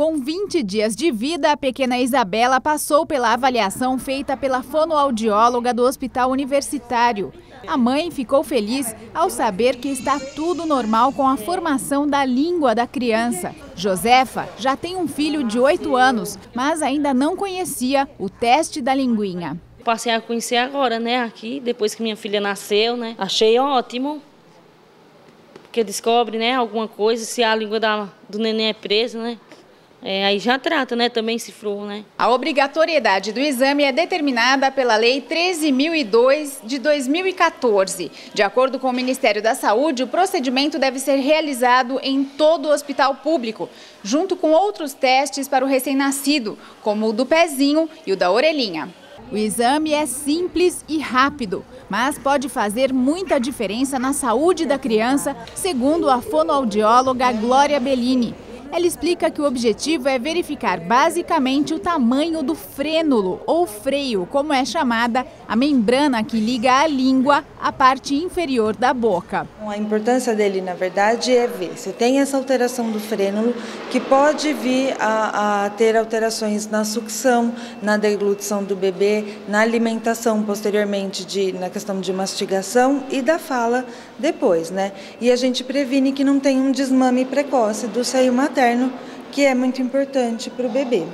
Com 20 dias de vida, a pequena Isabela passou pela avaliação feita pela fonoaudióloga do Hospital Universitário. A mãe ficou feliz ao saber que está tudo normal com a formação da língua da criança. Josefa já tem um filho de 8 anos, mas ainda não conhecia o teste da linguinha. Passei a conhecer agora, né, aqui, depois que minha filha nasceu, né? Achei ótimo, porque descobre, né, alguma coisa, se a língua da, do neném é presa, né? É, aí já trata, né, também se for, né? A obrigatoriedade do exame é determinada pela Lei 13.002 de 2014. De acordo com o Ministério da Saúde, o procedimento deve ser realizado em todo o hospital público, junto com outros testes para o recém-nascido, como o do pezinho e o da orelhinha. O exame é simples e rápido, mas pode fazer muita diferença na saúde da criança, segundo a fonoaudióloga Glória Bellini. Ela explica que o objetivo é verificar basicamente o tamanho do frênulo ou freio, como é chamada a membrana que liga a língua à parte inferior da boca. A importância dele, na verdade, é ver se tem essa alteração do frênulo, que pode vir a, a ter alterações na sucção, na deglutição do bebê, na alimentação posteriormente, de, na questão de mastigação e da fala depois, né? E a gente previne que não tenha um desmame precoce do seio materno materno, que é muito importante para o bebê.